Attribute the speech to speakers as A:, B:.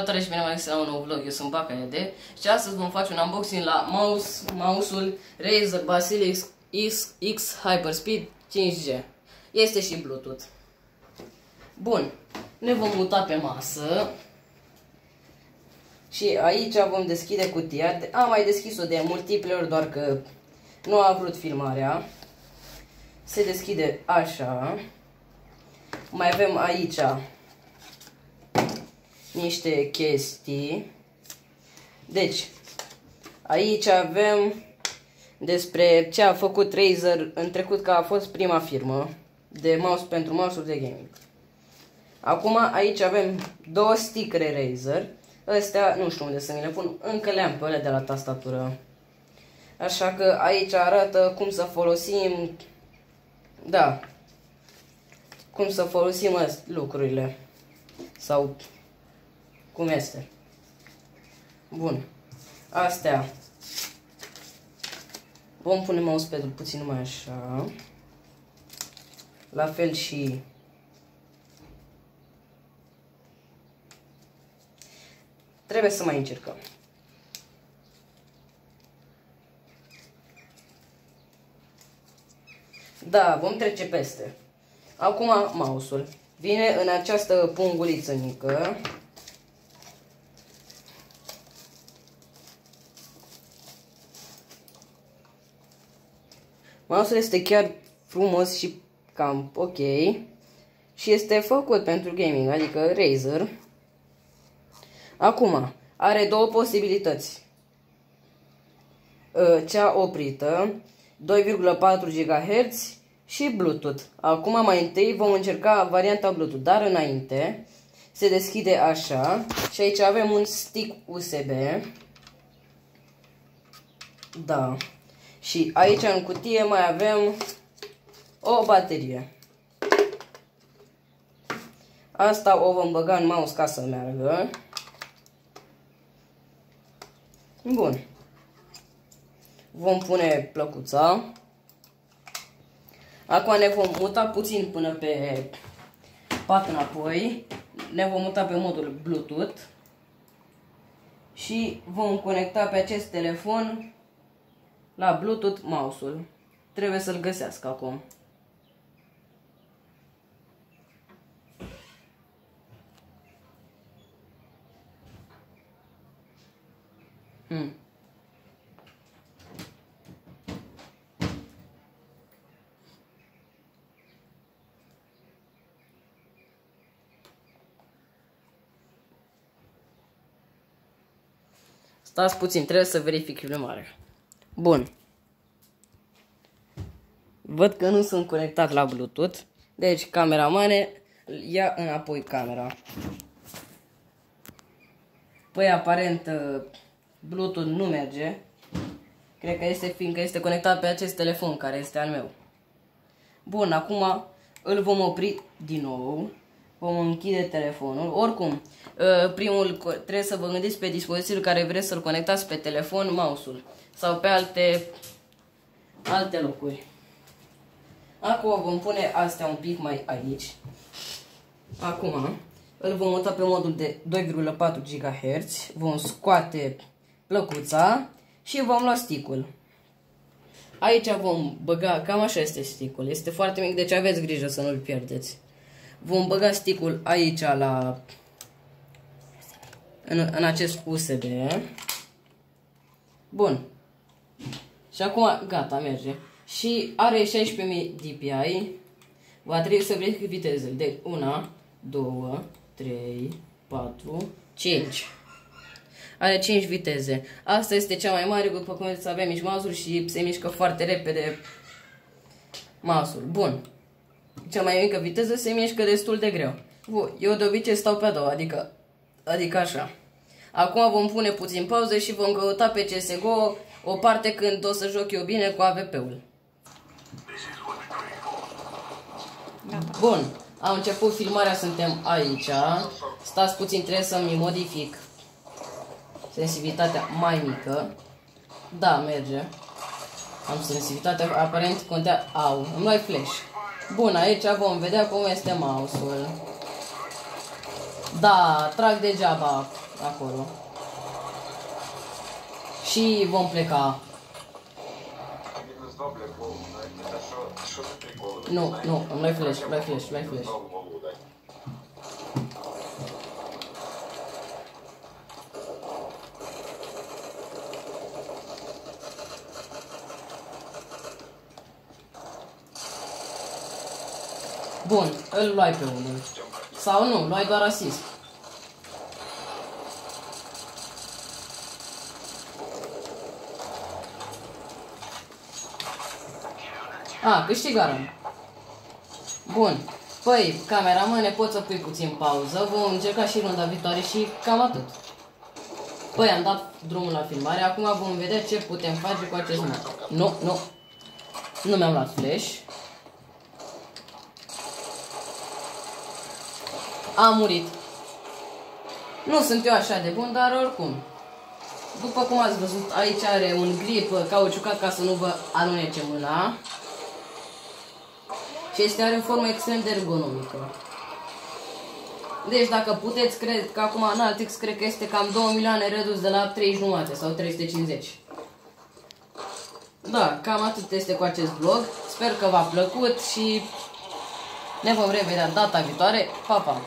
A: Salutare și bine mai la un nou vlog, eu sunt Baca de și astăzi vom face un unboxing la mouse, mouse-ul Razer Basilix X, X Hyperspeed 5G. Este și Bluetooth. Bun, ne vom muta pe masă și aici vom deschide cutia. Am mai deschis-o de multiple ori, doar că nu a vrut filmarea. Se deschide așa. Mai avem aici niște chestii. Deci, aici avem despre ce a făcut Razer în trecut, că a fost prima firmă de mouse pentru mouse de gaming. Acum aici avem două stickere Razer. Astea nu știu unde să mi le pun, încă le-am pe de la tastatură. Așa că aici arată cum să folosim, da, cum să folosim lucrurile. Sau cum este. Bun. Astea. Vom pune mousepad-ul puțin mai așa. La fel și Trebuie să mai încercăm. Da, vom trece peste. Acum mouse-ul. Vine în această punguliță mică. Mouse-ul este chiar frumos și cam ok. Și este făcut pentru gaming, adică Razer. Acum, are două posibilități. Ă, cea oprită, 2,4 GHz și Bluetooth. Acum mai întâi vom încerca varianta Bluetooth, dar înainte se deschide așa și aici avem un stick USB. Da. Și aici în cutie mai avem o baterie. Asta o vom băga în mouse ca să meargă. Bun. Vom pune plăcuța. Acum ne vom muta puțin până pe pat înapoi. Ne vom muta pe modul Bluetooth. Și vom conecta pe acest telefon la Bluetooth mouse-ul. Trebuie să-l găsească acum. Hmm. Stați puțin, trebuie să verific filmarea. Bun. Văd că nu sunt conectat la Bluetooth. Deci, camera mare ia înapoi camera. Păi, aparent, uh, Bluetooth nu merge. Cred că este fiindcă este conectat pe acest telefon care este al meu. Bun, acum îl vom opri din nou. Vom închide telefonul. Oricum, uh, primul trebuie să vă gândiți pe dispozitivul care vreți să-l conectați pe telefon, mouse-ul. Sau pe alte, alte locuri. Acum vom pune astea un pic mai aici. Acum îl vom muta pe modul de 2,4 GHz. Vom scoate plăcuța și vom lua sticul. Aici vom băga, cam așa este sticul, este foarte mic, deci aveți grijă să nu-l pierdeți. Vom băga sticul aici la, în, în acest USB. Bun. Și acum gata, merge. Și are 16.000 dpi. Va trebui să verific vitezele. De 1, 2, 3, 4, 5 are 5 viteze. Asta este cea mai mare, după cum vedeți avem mici mouse și se mișcă foarte repede mouse-ul. Bun. Cea mai mică viteză se mișcă destul de greu. Eu de obicei stau pe a doua, adică, adică așa. Acum vom pune puțin pauză și vom căuta pe CSGO o parte când o să joc eu bine cu AVP-ul. Bun, am început filmarea, suntem aici. Stați puțin, trebuie să-mi modific sensibilitatea mai mică. Da, merge. Am sensibilitatea, aparent contea, au, îmi luai flash. Bun, aici vom vedea cum este mouse-ul. Da, trag degeaba acolo. Și vom pleca. Nu, nu, nu-i flash, nu-i flash, nu-i flash. Bun, îl luai pe unul. Sau nu, luai doar asist. A, câștigarăm. Bun. Păi, cameramane, poți să pui puțin pauză. Vom încerca și runda viitoare și cam atât. Păi, am dat drumul la filmare. Acum vom vedea ce putem face cu acest mod. Nu, nu. Nu mi-am luat flash. Am murit. Nu sunt eu așa de bun, dar oricum. După cum ați văzut, aici are un grip cauciucat ca să nu vă alunece mâna. Și este are o formă extrem de ergonomică. Deci dacă puteți, cred că acum în Altix cred că este cam 2 milioane redus de la 3 jumate sau 350. Da, cam atât este cu acest vlog. Sper că v-a plăcut și ne vom revedea data viitoare. Pa, pa!